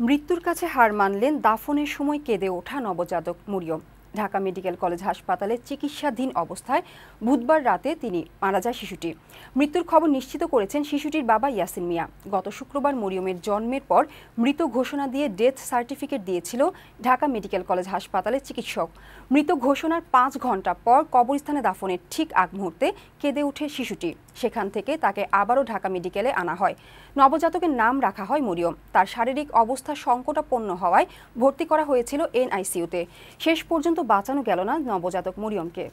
মৃত্যুর কাছে হার মানলেন দাফনের সময় কেঁদে ওঠা নবজাতক মরিয়ম। ঢাকা মেডিকেল কলেজ হাসপাতালে চিকিৎসাধীন অবস্থায় বুধবার রাতে তিনি মারা যায় শিশুটি। মৃত্যুর খবর নিশ্চিত করেছেন শিশুটির বাবা ইয়াসিন মিয়া। গত শুক্রবার মরিয়মের জন্মের পর মৃত ঘোষণা দিয়ে ডেথ সার্টিফিকেট দিয়েছিল ঢাকা মেডিকেল কলেজ হাসপাতালের চিকিৎসক। মৃত ঘোষণার পাঁচ ঘণ্টা পর কবরস্থানে দাফনের ঠিক আগ মুহূর্তে কেঁদে ওঠে শিশুটি। সেখান থেকে তাকে আবারও ঢাকা মেডিকেলে আনা হয়। নবজাতকের নাম রাখা হয় মরিয়ম। তার শারীরিক অবস্থা সংকটাপন্ন হওয়ায় ভর্তি করা হয়েছিল এনআইসিউতে শেষ পর্যন্ত বাঁচানো গেল না নবজাতক মরিয়মকে।